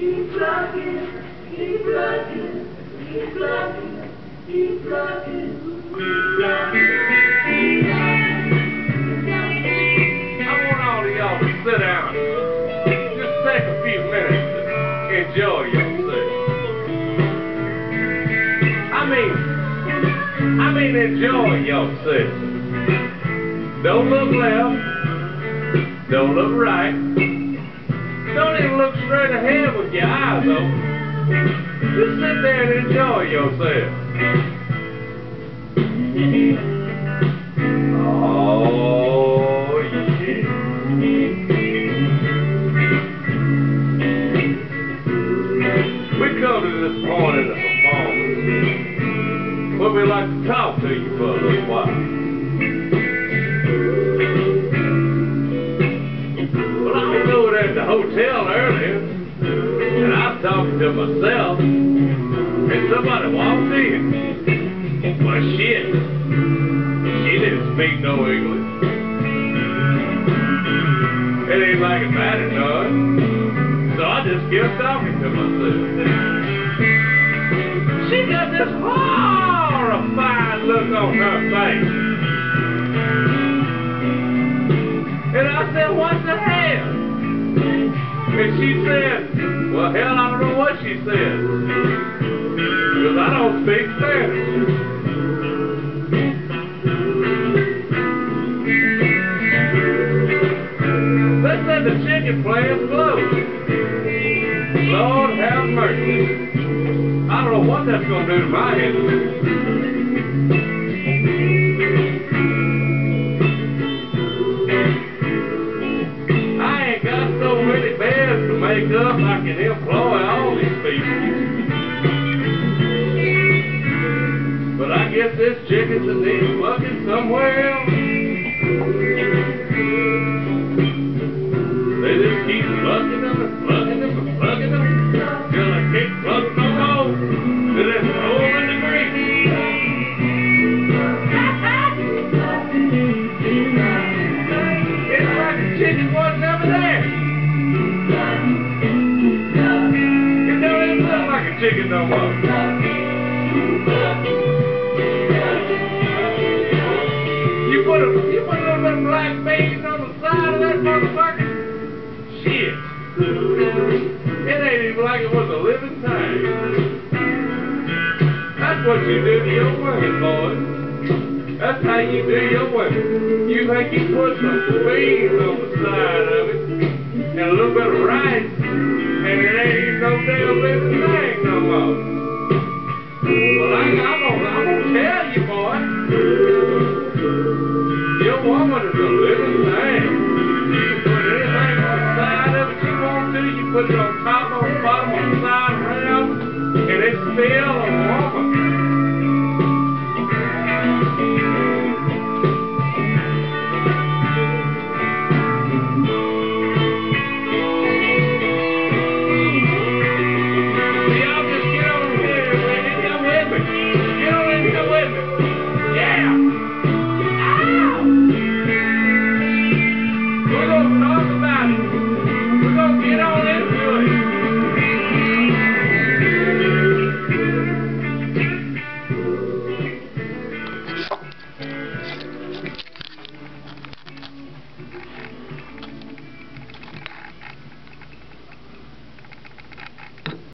Keep rocking, keep rocking, keep rocking, keep rocking, keep rocking. I want all of y'all to sit down. Just take a few minutes to enjoy yourself. I mean, I mean enjoy yourself. Don't look left. Don't look right. Don't even look straight ahead with your eyes open. Just sit there and enjoy yourself. Oh, yeah. We come to this point in the performance where we like to talk to you for a little while. Hotel earlier, and I was talking to myself, and somebody walked in. Well, shit. She didn't speak no English. It ain't like it mattered none. So I just kept talking to myself. She got this horrified look on her face. She said, well, hell, I don't know what she said. Because I don't speak Spanish. They said the chicken plant's closed. Lord have mercy. I don't know what that's going to do to my head. Make up I can employ all these people. But I guess this chicken's in need fucking somewhere. They just keep them and plugging chicken no more. You put a you put a little bit of black beans on the side of that motherfucker. Shit. It ain't even like it was a living thing. That's what you do to your women, boys. That's how you do your women. You think you put some beans on the side of it and a little bit of rice, and it ain't no damn living We are